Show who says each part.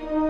Speaker 1: Bye.